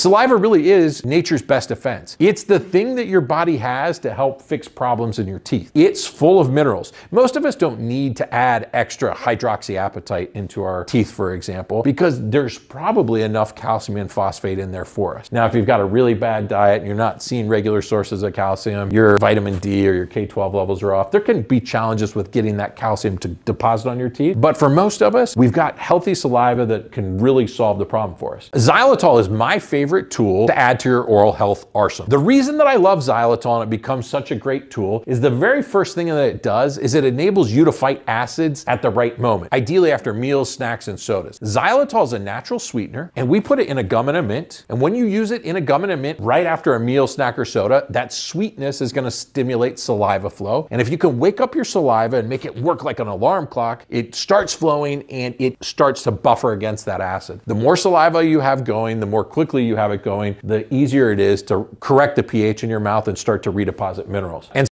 Saliva really is nature's best defense. It's the thing that your body has to help fix problems in your teeth. It's full of minerals. Most of us don't need to add extra hydroxyapatite into our teeth, for example, because there's probably enough calcium and phosphate in there for us. Now, if you've got a really bad diet and you're not seeing regular sources of calcium, your vitamin D or your K12 levels are off, there can be challenges with getting that calcium to deposit on your teeth. But for most of us, we've got healthy saliva that can really solve the problem for us. Xylitol is my favorite tool to add to your oral health arsenal. The reason that I love xylitol and it becomes such a great tool is the very first thing that it does is it enables you to fight acids at the right moment, ideally after meals, snacks, and sodas. Xylitol is a natural sweetener, and we put it in a gum and a mint. And when you use it in a gum and a mint right after a meal, snack, or soda, that sweetness is gonna stimulate saliva flow. And if you can wake up your saliva and make it work like an alarm clock, it starts flowing and it starts to buffer against that acid. The more saliva you have going, the more quickly you have it going, the easier it is to correct the pH in your mouth and start to redeposit minerals. And